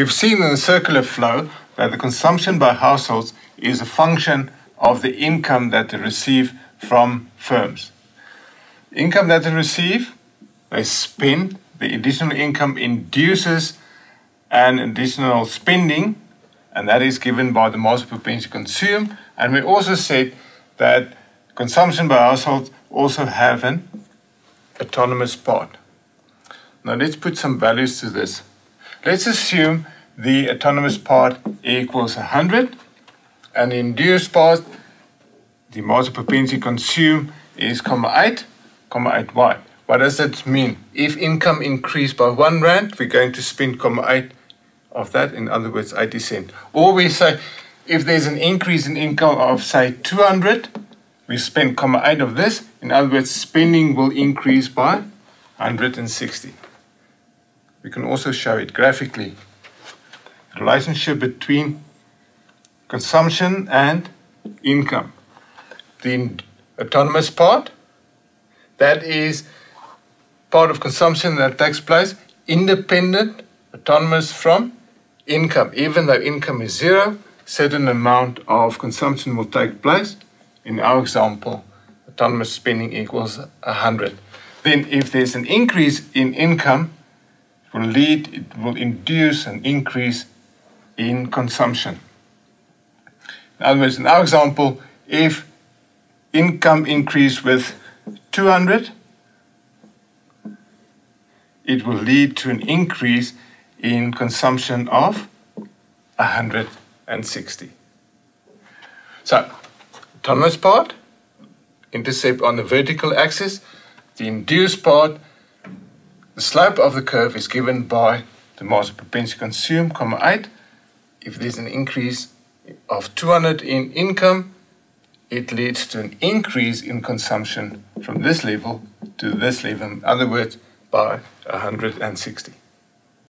We've seen in the circular flow that the consumption by households is a function of the income that they receive from firms. Income that they receive, they spend. The additional income induces an additional spending, and that is given by the mass propensity to consume. And we also said that consumption by households also have an autonomous part. Now let's put some values to this. Let's assume the autonomous part equals 100 and the induced part, the mass propensity consume is comma 8, comma 8y. What does that mean? If income increased by 1 rand, we're going to spend comma 8 of that, in other words 80 cent. Or we say if there's an increase in income of say 200, we spend comma 8 of this, in other words spending will increase by 160. We can also show it graphically. The relationship between consumption and income. The autonomous part, that is part of consumption that takes place independent, autonomous from income. Even though income is zero, certain amount of consumption will take place. In our example, autonomous spending equals 100. Then if there's an increase in income, will lead, it will induce an increase in consumption. In other words, in our example, if income increased with 200, it will lead to an increase in consumption of 160. So, autonomous part, intercept on the vertical axis, the induced part, the slope of the curve is given by the mass propensity to consume, comma 8. If there's an increase of 200 in income, it leads to an increase in consumption from this level to this level. In other words, by 160.